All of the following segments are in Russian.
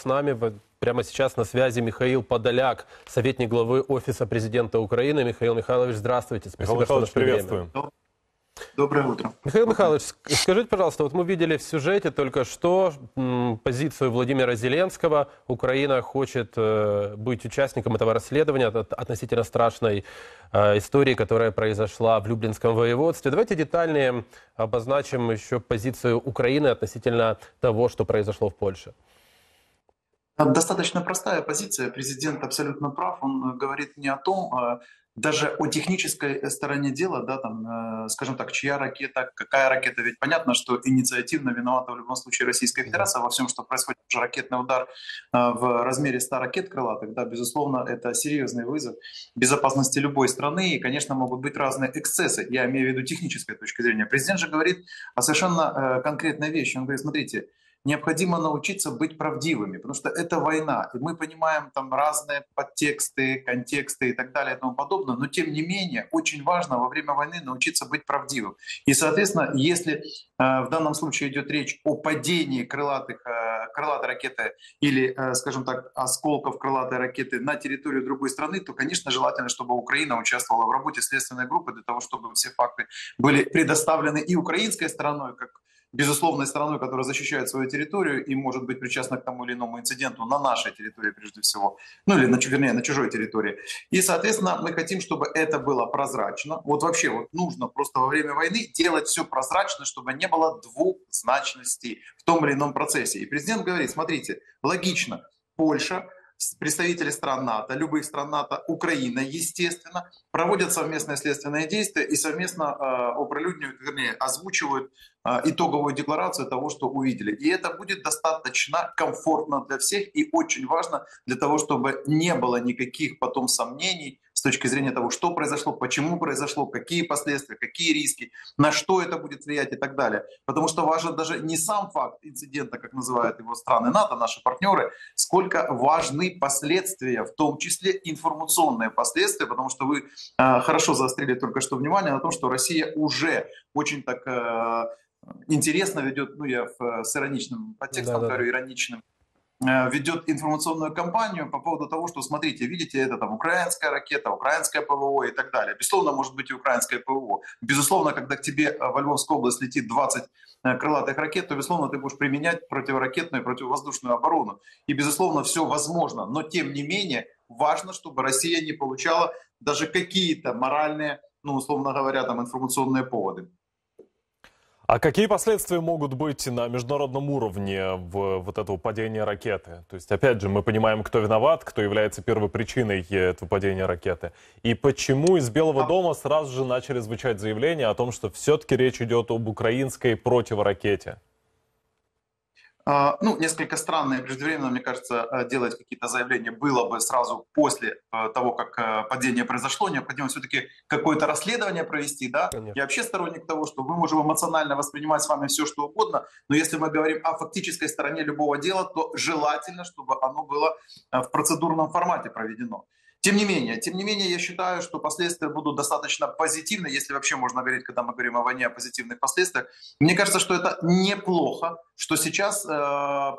С нами прямо сейчас на связи Михаил Подоляк, советник главы Офиса президента Украины. Михаил Михайлович, здравствуйте. Спасибо, Михаил Михайлович, приветствуем. Время. Доброе утро. Михаил Михайлович, скажите, пожалуйста, вот мы видели в сюжете только что позицию Владимира Зеленского. Украина хочет э, быть участником этого расследования относительно страшной э, истории, которая произошла в Люблинском воеводстве. Давайте детальнее обозначим еще позицию Украины относительно того, что произошло в Польше. Достаточно простая позиция. Президент абсолютно прав. Он говорит не о том, а даже о технической стороне дела, да, там, э, скажем так, чья ракета, какая ракета, ведь понятно, что инициативно виновата в любом случае Российская Федерация во всем, что происходит, уже ракетный удар э, в размере 100 ракет крылатых, да, безусловно, это серьезный вызов безопасности любой страны, и, конечно, могут быть разные эксцессы, я имею в виду технической точки зрения. Президент же говорит о совершенно э, конкретной вещи, он говорит, смотрите, необходимо научиться быть правдивыми, потому что это война, и мы понимаем там разные подтексты, контексты и так далее и тому подобное, но тем не менее очень важно во время войны научиться быть правдивым. И, соответственно, если э, в данном случае идет речь о падении крылатых, э, крылатой ракеты или, э, скажем так, осколков крылатой ракеты на территорию другой страны, то, конечно, желательно, чтобы Украина участвовала в работе следственной группы для того, чтобы все факты были предоставлены и украинской стороной, как безусловной стороной, которая защищает свою территорию и может быть причастна к тому или иному инциденту на нашей территории прежде всего, ну или на, вернее, на чужой территории. И, соответственно, мы хотим, чтобы это было прозрачно. Вот вообще вот нужно просто во время войны делать все прозрачно, чтобы не было двухзначности в том или ином процессе. И президент говорит, смотрите, логично, Польша представители стран НАТО, любых стран НАТО, Украина, естественно, проводят совместные следственные действия и совместно э, вернее, озвучивают э, итоговую декларацию того, что увидели. И это будет достаточно комфортно для всех и очень важно для того, чтобы не было никаких потом сомнений с точки зрения того, что произошло, почему произошло, какие последствия, какие риски, на что это будет влиять и так далее. Потому что важен даже не сам факт инцидента, как называют его страны НАТО, наши партнеры, сколько важны последствия, в том числе информационные последствия, потому что вы э, хорошо заострили только что внимание на том, что Россия уже очень так э, интересно ведет, ну я в, э, с ироничным подтекстом да, говорю, ироничным, ведет информационную кампанию по поводу того, что, смотрите, видите, это там украинская ракета, украинская ПВО и так далее. Безусловно, может быть и украинская ПВО. Безусловно, когда к тебе э, во Львовскую область летит 20 э, крылатых ракет, то, безусловно, ты будешь применять противоракетную и противовоздушную оборону. И, безусловно, все возможно. Но, тем не менее, важно, чтобы Россия не получала даже какие-то моральные, ну, условно говоря, там, информационные поводы. А какие последствия могут быть на международном уровне в вот этого падения ракеты? То есть, опять же, мы понимаем, кто виноват, кто является первой причиной этого падения ракеты. И почему из Белого дома сразу же начали звучать заявления о том, что все-таки речь идет об украинской противоракете? А, ну, несколько странно и преждевременно, мне кажется, э, делать какие-то заявления было бы сразу после э, того, как э, падение произошло. Необходимо все-таки какое-то расследование провести, да. Конечно. Я вообще сторонник того, что мы можем эмоционально воспринимать с вами все, что угодно, но если мы говорим о фактической стороне любого дела, то желательно, чтобы оно было в процедурном формате проведено. Тем не менее, тем не менее, я считаю, что последствия будут достаточно позитивны, если вообще можно говорить, когда мы говорим о войне, о позитивных последствиях. Мне кажется, что это неплохо, что сейчас э,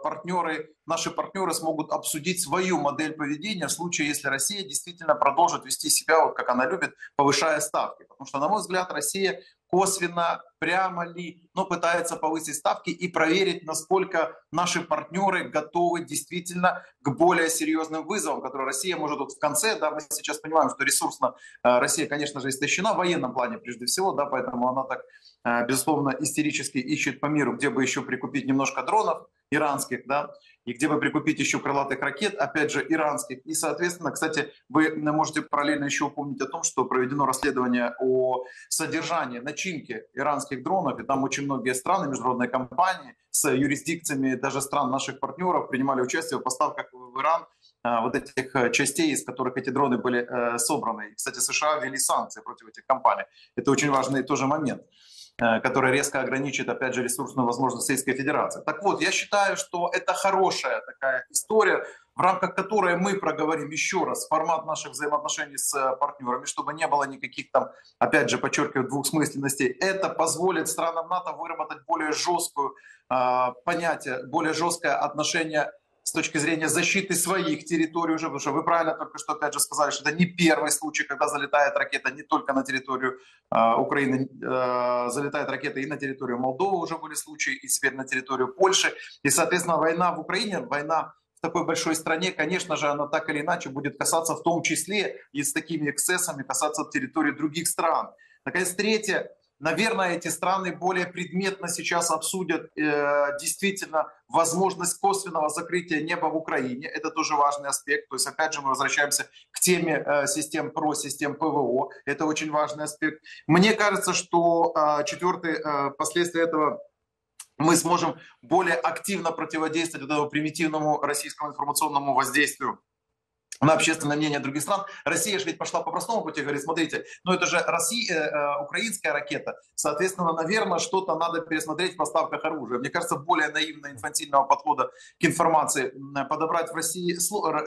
партнеры, наши партнеры смогут обсудить свою модель поведения в случае, если Россия действительно продолжит вести себя, вот как она любит, повышая ставки. Потому что, на мой взгляд, Россия косвенно, прямо ли, но пытается повысить ставки и проверить, насколько наши партнеры готовы действительно к более серьезным вызовам, которые Россия может вот в конце, да, мы сейчас понимаем, что ресурсно э, Россия, конечно же, истощена в военном плане прежде всего, да, поэтому она так, э, безусловно, истерически ищет по миру, где бы еще прикупить немножко дронов иранских, да, и где бы прикупить еще крылатых ракет, опять же, иранских. И, соответственно, кстати, вы можете параллельно еще упомнить о том, что проведено расследование о содержании, начинке иранских дронов, и там очень многие страны, международные компании с юрисдикциями даже стран наших партнеров принимали участие в поставках в Иран а, вот этих э, частей, из которых эти дроны были э, собраны. И, кстати, США ввели санкции против этих компаний. Это очень важный тоже момент. Э, которая резко ограничит, опять же, ресурсную возможность Российской Федерации. Так вот, я считаю, что это хорошая такая история, в рамках которой мы проговорим еще раз формат наших взаимоотношений с э, партнерами, чтобы не было никаких там, опять же, подчеркиваю, двухсмысленностей. Это позволит странам НАТО выработать более жесткую э, понятие, более жесткое отношение с точки зрения защиты своих территорий уже, потому что вы правильно только что опять же сказали, что это не первый случай, когда залетает ракета не только на территорию э, Украины, э, залетает ракета и на территорию Молдовы уже были случаи, и теперь на территорию Польши. И, соответственно, война в Украине, война в такой большой стране, конечно же, она так или иначе будет касаться в том числе и с такими эксцессами касаться территории других стран. Наконец, третье, Наверное, эти страны более предметно сейчас обсудят э, действительно возможность косвенного закрытия неба в Украине. Это тоже важный аспект. То есть, опять же, мы возвращаемся к теме э, систем ПРО, систем ПВО. Это очень важный аспект. Мне кажется, что э, четвертый э, последствия этого мы сможем более активно противодействовать этому примитивному российскому информационному воздействию на общественное мнение других стран. Россия же ведь пошла по простому пути, говорит, смотрите, ну это же Россия, э, э, украинская ракета, соответственно, наверное, что-то надо пересмотреть в поставках оружия. Мне кажется, более наивно инфантильного подхода к информации подобрать в России,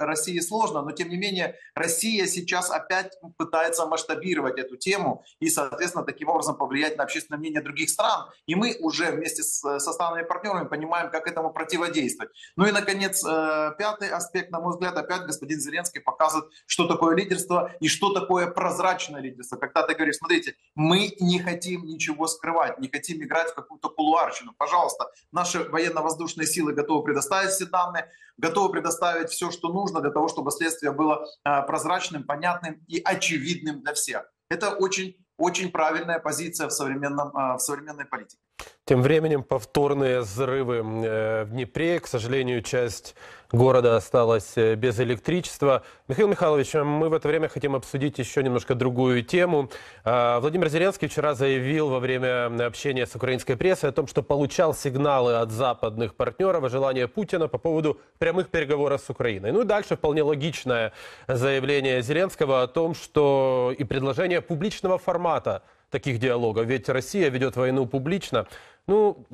России сложно, но тем не менее Россия сейчас опять пытается масштабировать эту тему и, соответственно, таким образом повлиять на общественное мнение других стран. И мы уже вместе с, со странными партнерами понимаем, как этому противодействовать. Ну и, наконец, э, пятый аспект, на мой взгляд, опять господин Зеленский Зеленский показывает, что такое лидерство и что такое прозрачное лидерство. Когда ты говоришь, смотрите, мы не хотим ничего скрывать, не хотим играть в какую-то кулуарщину. Пожалуйста, наши военно-воздушные силы готовы предоставить все данные, готовы предоставить все, что нужно для того, чтобы следствие было а, прозрачным, понятным и очевидным для всех. Это очень очень правильная позиция в, современном, а, в современной политике. Тем временем повторные взрывы э, в Днепре. К сожалению, часть города осталась э, без электричества. Михаил Михайлович, мы в это время хотим обсудить еще немножко другую тему. А, Владимир Зеленский вчера заявил во время общения с украинской прессой о том, что получал сигналы от западных партнеров о желании Путина по поводу прямых переговоров с Украиной. Ну и дальше вполне логичное заявление Зеленского о том, что и предложение публичного формата таких диалогов. Ведь Россия ведет войну публично. Ну,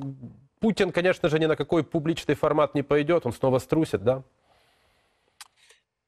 Путин, конечно же, ни на какой публичный формат не пойдет, он снова струсит, да?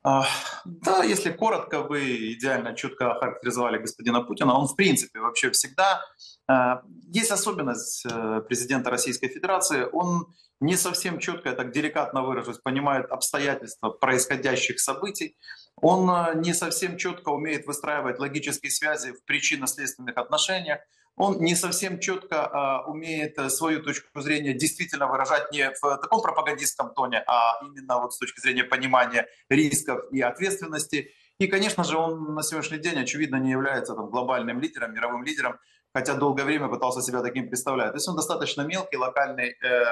А, да, если коротко, вы идеально четко охарактеризовали господина Путина. Он, в принципе, вообще всегда... А, есть особенность э, президента Российской Федерации. Он не совсем четко, я так деликатно выражусь, понимает обстоятельства происходящих событий. Он э, не совсем четко умеет выстраивать логические связи в причинно-следственных отношениях. Он не совсем четко э, умеет э, свою точку зрения действительно выражать не в таком пропагандистском тоне, а именно вот с точки зрения понимания рисков и ответственности. И, конечно же, он на сегодняшний день, очевидно, не является там, глобальным лидером, мировым лидером, хотя долгое время пытался себя таким представлять. То есть он достаточно мелкий, локальный, э,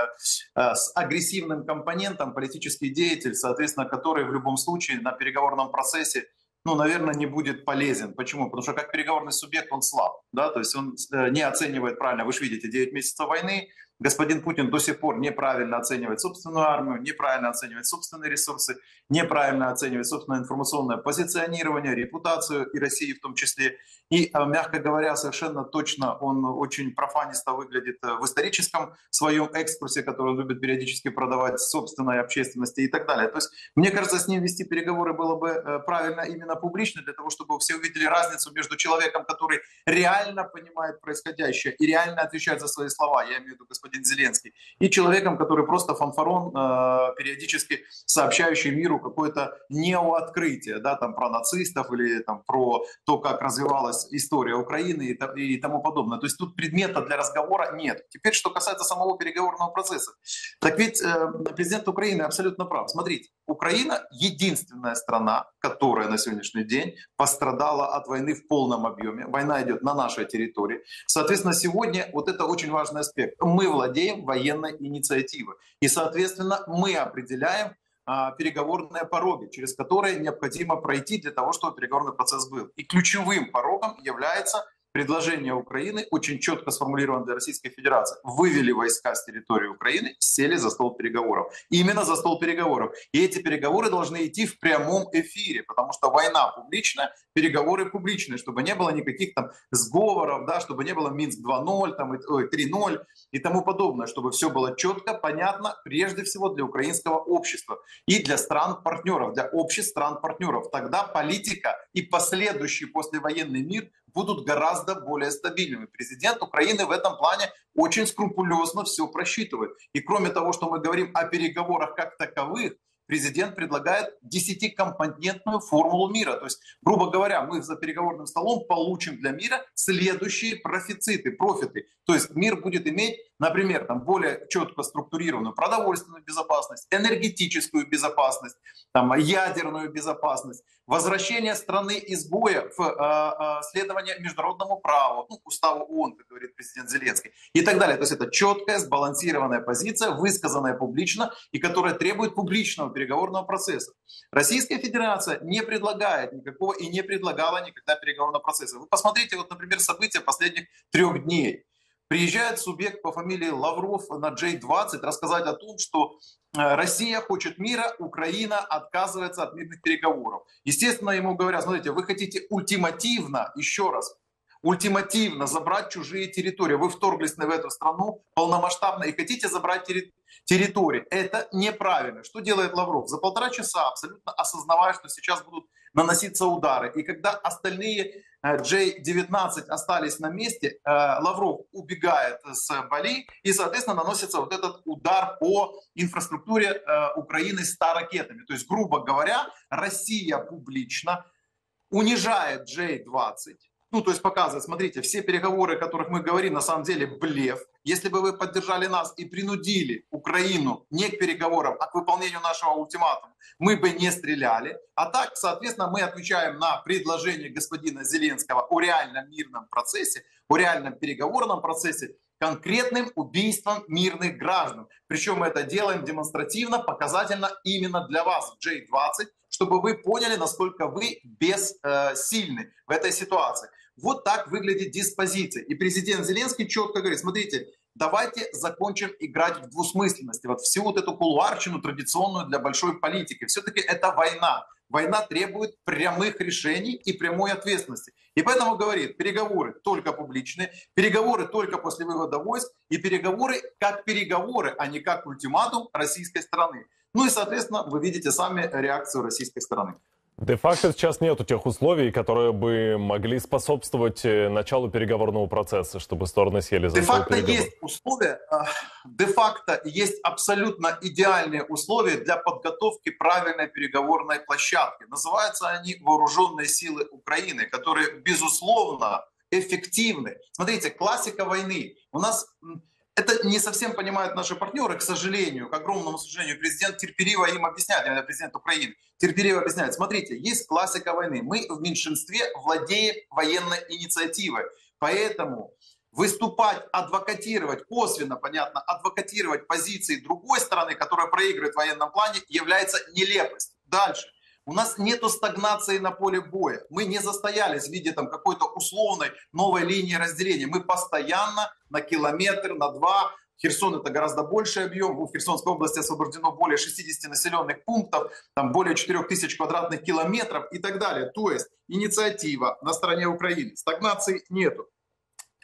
э, с агрессивным компонентом, политический деятель, соответственно, который в любом случае на переговорном процессе ну, наверное, не будет полезен. Почему? Потому что как переговорный субъект он слаб, да, то есть он э, не оценивает правильно. Вы же видите, 9 месяцев войны, господин Путин до сих пор неправильно оценивает собственную армию, неправильно оценивает собственные ресурсы, неправильно оценивает собственное информационное позиционирование, репутацию и России в том числе. И, а, мягко говоря, совершенно точно он очень профанисто выглядит э, в историческом своем экскурсе, который он любит периодически продавать собственной общественности и так далее. То есть, мне кажется, с ним вести переговоры было бы э, правильно именно публично, для того, чтобы все увидели разницу между человеком, который реально понимает происходящее и реально отвечает за свои слова, я имею в виду господин господин Зеленский, и человеком, который просто фанфарон, э, периодически сообщающий миру какое-то неооткрытие, да, там про нацистов или там про то, как развивалась история Украины и, тому подобное. То есть тут предмета для разговора нет. Теперь, что касается самого переговорного процесса. Так ведь э, президент Украины абсолютно прав. Смотрите, Украина единственная страна, которая на сегодняшний день пострадала от войны в полном объеме. Война идет на нашей территории. Соответственно, сегодня вот это очень важный аспект. Мы владеем военной инициативой. И, соответственно, мы определяем а, переговорные пороги, через которые необходимо пройти для того, чтобы переговорный процесс был. И ключевым порогом является предложение Украины, очень четко сформулировано для Российской Федерации. Вывели войска с территории Украины, сели за стол переговоров. Именно за стол переговоров. И эти переговоры должны идти в прямом эфире, потому что война публичная, переговоры публичные, чтобы не было никаких там сговоров, да, чтобы не было Минск 2.0, там, 3.0 и тому подобное, чтобы все было четко, понятно, прежде всего для украинского общества и для стран-партнеров, для обществ стран-партнеров. Тогда политика и последующий послевоенный мир будут гораздо более стабильными. Президент Украины в этом плане очень скрупулезно все просчитывает. И кроме того, что мы говорим о переговорах как таковых, президент предлагает десятикомпонентную формулу мира. То есть, грубо говоря, мы за переговорным столом получим для мира следующие профициты, профиты. То есть мир будет иметь, например, там, более четко структурированную продовольственную безопасность, энергетическую безопасность, там, ядерную безопасность, возвращение страны из боя в э, э, следование международному праву, ну, уставу ООН, как говорит президент Зеленский, и так далее. То есть это четкая, сбалансированная позиция, высказанная публично и которая требует публичного переговорного процесса. Российская Федерация не предлагает никакого и не предлагала никогда переговорного процесса. Вы посмотрите, вот, например, события последних трех дней. Приезжает субъект по фамилии Лавров на J20 рассказать о том, что э, Россия хочет мира, Украина отказывается от мирных переговоров. Естественно, ему говорят, смотрите, вы хотите ультимативно, еще раз, ультимативно забрать чужие территории. Вы вторглись в эту страну полномасштабно и хотите забрать территорию территории. Это неправильно. Что делает Лавров? За полтора часа, абсолютно осознавая, что сейчас будут наноситься удары. И когда остальные J-19 э, остались на месте, э, Лавров убегает с Бали, и, соответственно, наносится вот этот удар по инфраструктуре э, Украины 100 ракетами. То есть, грубо говоря, Россия публично унижает J-20, ну, то есть показывает, смотрите, все переговоры, о которых мы говорим, на самом деле блеф. Если бы вы поддержали нас и принудили Украину не к переговорам, а к выполнению нашего ультиматума, мы бы не стреляли. А так, соответственно, мы отвечаем на предложение господина Зеленского о реальном мирном процессе, о реальном переговорном процессе, конкретным убийством мирных граждан. Причем мы это делаем демонстративно, показательно именно для вас, J20, чтобы вы поняли, насколько вы бессильны в этой ситуации. Вот так выглядит диспозиция. И президент Зеленский четко говорит, смотрите, давайте закончим играть в двусмысленности. Вот всю вот эту кулуарчину традиционную для большой политики. Все-таки это война. Война требует прямых решений и прямой ответственности. И поэтому говорит, переговоры только публичные, переговоры только после вывода войск и переговоры как переговоры, а не как ультиматум российской страны. Ну и, соответственно, вы видите сами реакцию российской стороны. Де-факто сейчас нету тех условий, которые бы могли способствовать э, началу переговорного процесса, чтобы стороны сели за Де-факто есть условия, а, де-факто есть абсолютно идеальные условия для подготовки правильной переговорной площадки. Называются они вооруженные силы Украины, которые, безусловно, эффективны. Смотрите, классика войны. У нас это не совсем понимают наши партнеры, к сожалению, к огромному сожалению. Президент терпеливо им объясняет, именно президент Украины, терпеливо объясняет. Смотрите, есть классика войны. Мы в меньшинстве владеем военной инициативой. Поэтому выступать, адвокатировать, косвенно, понятно, адвокатировать позиции другой стороны, которая проигрывает в военном плане, является нелепостью. Дальше. У нас нету стагнации на поле боя. Мы не застоялись в виде там какой-то условной новой линии разделения. Мы постоянно на километр, на два. Херсон это гораздо больший объем. В Херсонской области освобождено более 60 населенных пунктов, там более 4 тысяч квадратных километров и так далее. То есть инициатива на стороне Украины. Стагнации нету.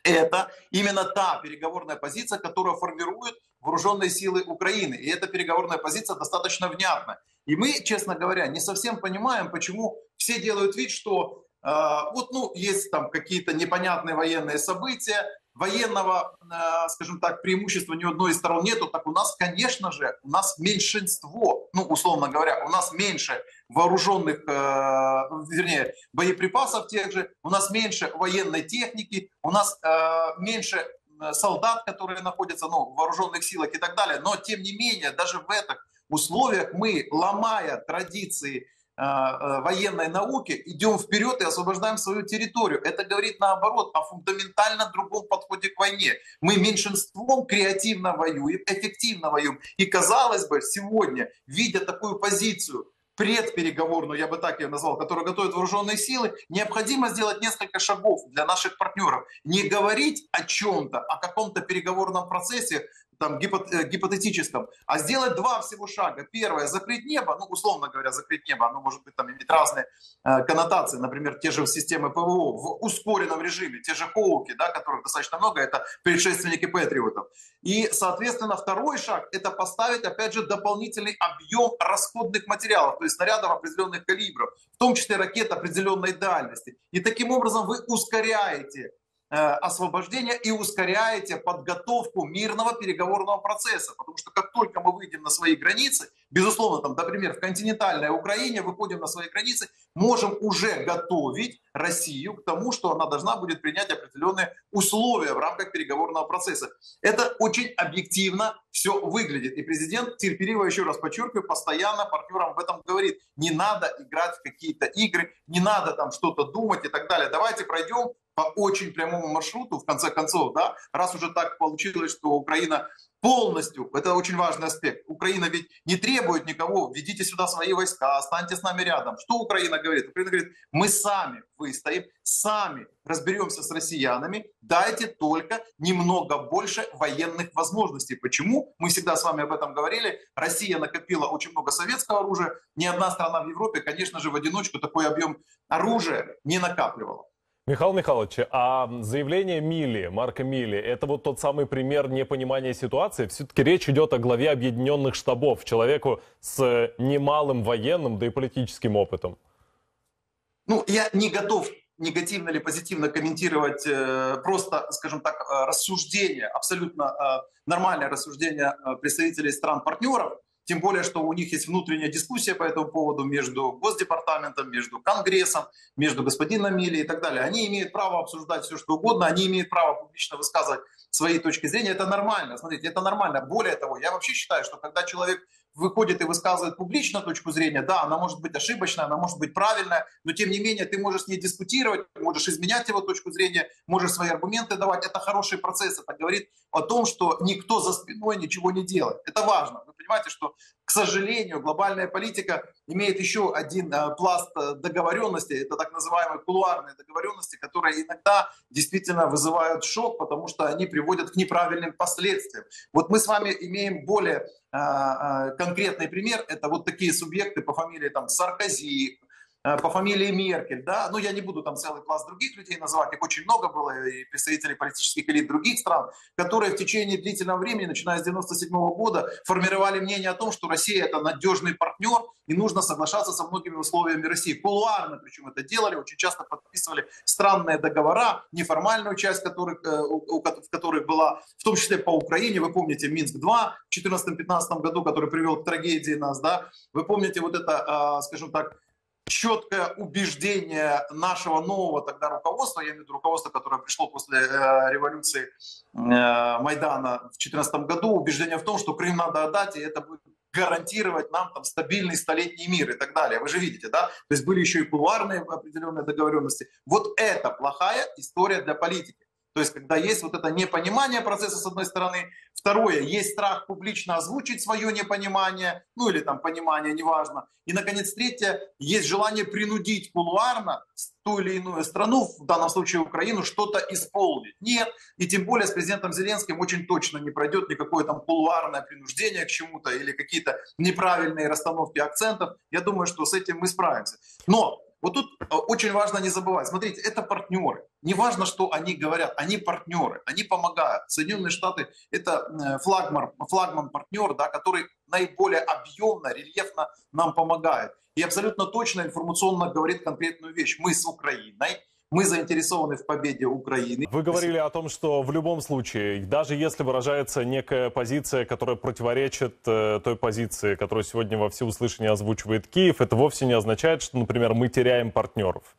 Это именно та переговорная позиция, которая формирует вооруженные силы Украины. И эта переговорная позиция достаточно внятна. И мы, честно говоря, не совсем понимаем, почему все делают вид, что э, вот, ну, есть там какие-то непонятные военные события, военного, э, скажем так, преимущества ни одной из сторон нету, так у нас, конечно же, у нас меньшинство, ну, условно говоря, у нас меньше вооруженных, э, вернее, боеприпасов тех же, у нас меньше военной техники, у нас э, меньше солдат, которые находятся ну, в вооруженных силах и так далее. Но, тем не менее, даже в этих условиях мы, ломая традиции военной науки, идем вперед и освобождаем свою территорию. Это говорит наоборот о фундаментально другом подходе к войне. Мы меньшинством креативно воюем, эффективно воюем. И казалось бы, сегодня, видя такую позицию, предпереговорную, я бы так ее назвал, которую готовят вооруженные силы, необходимо сделать несколько шагов для наших партнеров. Не говорить о чем-то, о каком-то переговорном процессе, там, э, гипотетическом, а сделать два всего шага. Первое, закрыть небо, ну, условно говоря, закрыть небо, оно может быть там иметь разные э, коннотации, например, те же системы ПВО в ускоренном режиме, те же Хоуки, да, которых достаточно много, это предшественники Патриотов. И, соответственно, второй шаг – это поставить, опять же, дополнительный объем расходных материалов, то есть снарядов определенных калибров, в том числе ракет определенной дальности. И таким образом вы ускоряете освобождения и ускоряете подготовку мирного переговорного процесса. Потому что как только мы выйдем на свои границы, безусловно, там, например, в континентальной Украине выходим на свои границы, можем уже готовить Россию к тому, что она должна будет принять определенные условия в рамках переговорного процесса. Это очень объективно все выглядит. И президент терпеливо, еще раз подчеркиваю, постоянно партнерам об этом говорит. Не надо играть в какие-то игры, не надо там что-то думать и так далее. Давайте пройдем по очень прямому маршруту, в конце концов, да, раз уже так получилось, что Украина полностью, это очень важный аспект, Украина ведь не требует никого, введите сюда свои войска, останьте с нами рядом. Что Украина говорит? Украина говорит, мы сами выстоим, сами разберемся с россиянами, дайте только немного больше военных возможностей. Почему? Мы всегда с вами об этом говорили. Россия накопила очень много советского оружия. Ни одна страна в Европе, конечно же, в одиночку такой объем оружия не накапливала. Михаил Михайлович, а заявление Мили, Марка Мили, это вот тот самый пример непонимания ситуации? Все-таки речь идет о главе объединенных штабов, человеку с немалым военным, да и политическим опытом. Ну, я не готов негативно или позитивно комментировать э, просто, скажем так, э, рассуждение, абсолютно э, нормальное рассуждение э, представителей стран-партнеров. Тем более, что у них есть внутренняя дискуссия по этому поводу между Госдепартаментом, между Конгрессом, между господином Милли и так далее. Они имеют право обсуждать все, что угодно, они имеют право публично высказывать свои точки зрения. Это нормально, смотрите, это нормально. Более того, я вообще считаю, что когда человек выходит и высказывает публично точку зрения, да, она может быть ошибочная, она может быть правильная, но тем не менее ты можешь с ней дискутировать, можешь изменять его точку зрения, можешь свои аргументы давать. Это хороший процесс, это говорит о том, что никто за спиной ничего не делает. Это важно. Вы понимаете, что, к сожалению, глобальная политика имеет еще один э, пласт э, договоренности, это так называемые кулуарные договоренности, которые иногда действительно вызывают шок, потому что они приводят к неправильным последствиям. Вот мы с вами имеем более э, конкретный пример, это вот такие субъекты по фамилии там Саркози, по фамилии Меркель, да, ну я не буду там целый класс других людей называть, их очень много было, и представителей политических элит других стран, которые в течение длительного времени, начиная с 97 года, формировали мнение о том, что Россия это надежный партнер, и нужно соглашаться со многими условиями России. Кулуарно причем это делали, очень часто подписывали странные договора, неформальную часть которых, э, в которых была, в том числе по Украине, вы помните Минск-2 в 2014-2015 году, который привел к трагедии нас, да, вы помните вот это, а, скажем так, четкое убеждение нашего нового тогда руководства, я имею в виду руководство, которое пришло после э, революции э, Майдана в 2014 году, убеждение в том, что Крым надо отдать, и это будет гарантировать нам там стабильный столетний мир и так далее. Вы же видите, да? То есть были еще и кулуарные определенные договоренности. Вот это плохая история для политики. То есть, когда есть вот это непонимание процесса с одной стороны, второе, есть страх публично озвучить свое непонимание, ну или там понимание, неважно. И, наконец, третье, есть желание принудить кулуарно ту или иную страну, в данном случае Украину, что-то исполнить. Нет, и тем более с президентом Зеленским очень точно не пройдет никакое там кулуарное принуждение к чему-то или какие-то неправильные расстановки акцентов. Я думаю, что с этим мы справимся. Но вот тут э, очень важно не забывать. Смотрите, это партнеры. Не важно, что они говорят, они партнеры, они помогают. Соединенные Штаты – это э, флагман, флагман партнер, да, который наиболее объемно, рельефно нам помогает. И абсолютно точно информационно говорит конкретную вещь. Мы с Украиной – мы заинтересованы в победе Украины. Вы говорили о том, что в любом случае, даже если выражается некая позиция, которая противоречит э, той позиции, которую сегодня во всеуслышание озвучивает Киев, это вовсе не означает, что, например, мы теряем партнеров.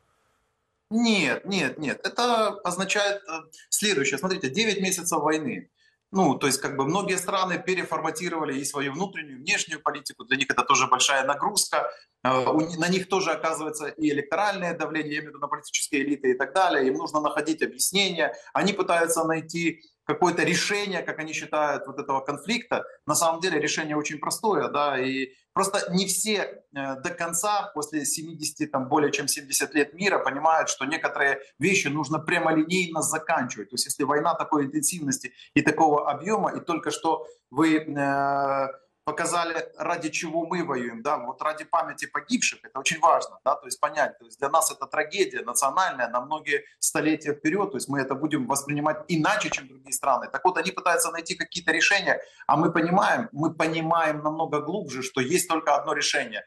Нет, нет, нет. Это означает э, следующее. Смотрите, 9 месяцев войны. Ну, то есть как бы многие страны переформатировали и свою внутреннюю, и внешнюю политику. Для них это тоже большая нагрузка. Э, на них тоже оказывается и электоральное давление, я имею в виду на политические элиты и так далее. Им нужно находить объяснения. Они пытаются найти какое-то решение, как они считают, вот этого конфликта. На самом деле решение очень простое, да, и просто не все э, до конца после 70, там, более чем 70 лет мира понимают, что некоторые вещи нужно прямолинейно заканчивать. То есть если война такой интенсивности и такого объема, и только что вы э, показали, ради чего мы воюем, да, вот ради памяти погибших, это очень важно, да, то есть понять, то есть для нас это трагедия национальная на многие столетия вперед, то есть мы это будем воспринимать иначе, чем другие страны. Так вот, они пытаются найти какие-то решения, а мы понимаем, мы понимаем намного глубже, что есть только одно решение.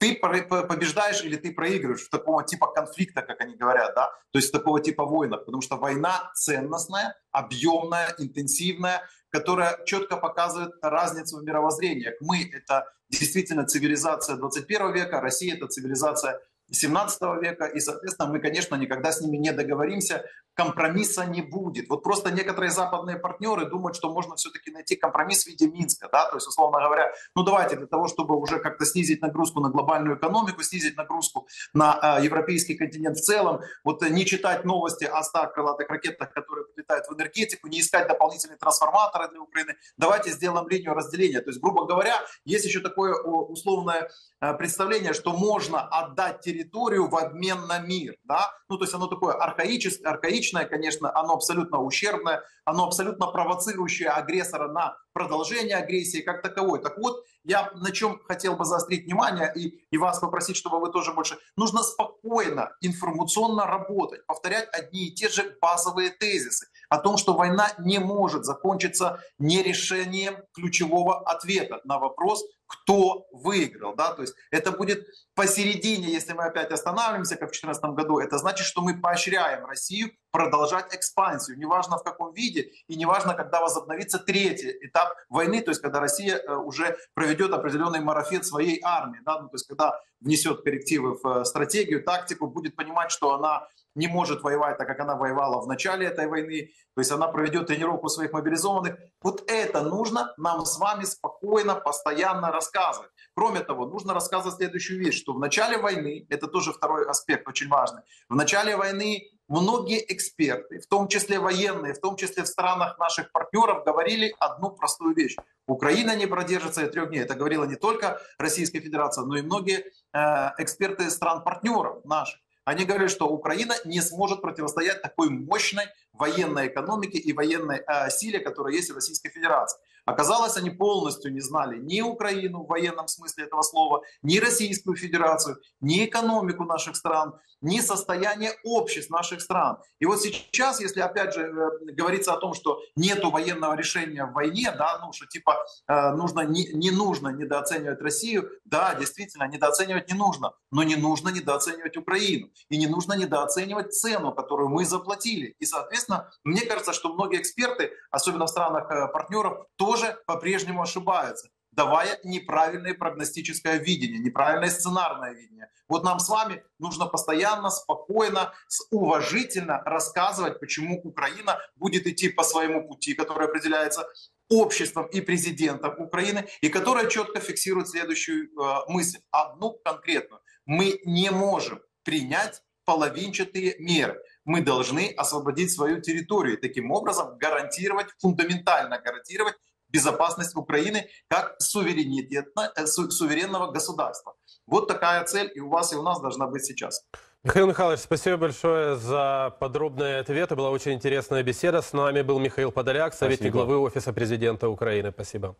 Ты побеждаешь или ты проигрываешь в такого типа конфликта, как они говорят, да, то есть такого типа войнах, потому что война ценностная, объемная, интенсивная, которая четко показывает разницу в мировоззрениях. Мы — это действительно цивилизация 21 века, Россия — это цивилизация 17 века, и, соответственно, мы, конечно, никогда с ними не договоримся, компромисса не будет. Вот просто некоторые западные партнеры думают, что можно все-таки найти компромисс в виде Минска, да, то есть, условно говоря, ну давайте для того, чтобы уже как-то снизить нагрузку на глобальную экономику, снизить нагрузку на э, европейский континент в целом, вот не читать новости о 100 крылатых ракетах, которые прилетают в энергетику, не искать дополнительные трансформаторы для Украины, давайте сделаем линию разделения. То есть, грубо говоря, есть еще такое условное э, представление, что можно отдать территорию в обмен на мир, да, ну то есть оно такое архаическое, архаичное, конечно, оно абсолютно ущербное, оно абсолютно провоцирующее агрессора на продолжение агрессии как таковой. Так вот, я на чем хотел бы заострить внимание и, и вас попросить, чтобы вы тоже больше... Нужно спокойно, информационно работать, повторять одни и те же базовые тезисы о том, что война не может закончиться нерешением ключевого ответа на вопрос, кто выиграл. Да? То есть это будет посередине, если мы опять останавливаемся, как в 2014 году, это значит, что мы поощряем Россию продолжать экспансию, неважно в каком виде, и неважно, когда возобновится третий этап войны, то есть когда Россия э, уже проведет определенный марафет своей армии, да? ну, то есть когда внесет коррективы в э, стратегию, тактику, будет понимать, что она не может воевать так, как она воевала в начале этой войны, то есть она проведет тренировку своих мобилизованных. Вот это нужно нам с вами спокойно, постоянно рассказывать. Кроме того, нужно рассказывать следующую вещь, что в начале войны, это тоже второй аспект очень важный, в начале войны многие эксперты, в том числе военные, в том числе в странах наших партнеров, говорили одну простую вещь. Украина не продержится и трех дней. Это говорила не только Российская Федерация, но и многие э, эксперты стран-партнеров наших. Они говорили, что Украина не сможет противостоять такой мощной военной экономике и военной э, силе, которая есть в Российской Федерации. Оказалось, они полностью не знали ни Украину в военном смысле этого слова, ни Российскую Федерацию, ни экономику наших стран, ни состояние обществ наших стран. И вот сейчас, если опять же э, говорится о том, что нет военного решения в войне, да, ну что типа э, нужно, не, не нужно недооценивать Россию, да, действительно, недооценивать не нужно, но не нужно недооценивать Украину. И не нужно недооценивать цену, которую мы заплатили. И, соответственно, мне кажется, что многие эксперты, особенно в странах э, партнеров, тоже по-прежнему ошибаются давая неправильное прогностическое видение, неправильное сценарное видение. Вот нам с вами нужно постоянно, спокойно, уважительно рассказывать, почему Украина будет идти по своему пути, который определяется обществом и президентом Украины, и которая четко фиксирует следующую э, мысль, одну конкретную. Мы не можем принять половинчатые меры. Мы должны освободить свою территорию, таким образом гарантировать, фундаментально гарантировать безопасность Украины как э, суверенного государства. Вот такая цель и у вас, и у нас должна быть сейчас. Михаил Михайлович, спасибо большое за подробные ответы. Была очень интересная беседа. С нами был Михаил Подоляк, советник спасибо. главы Офиса президента Украины. Спасибо.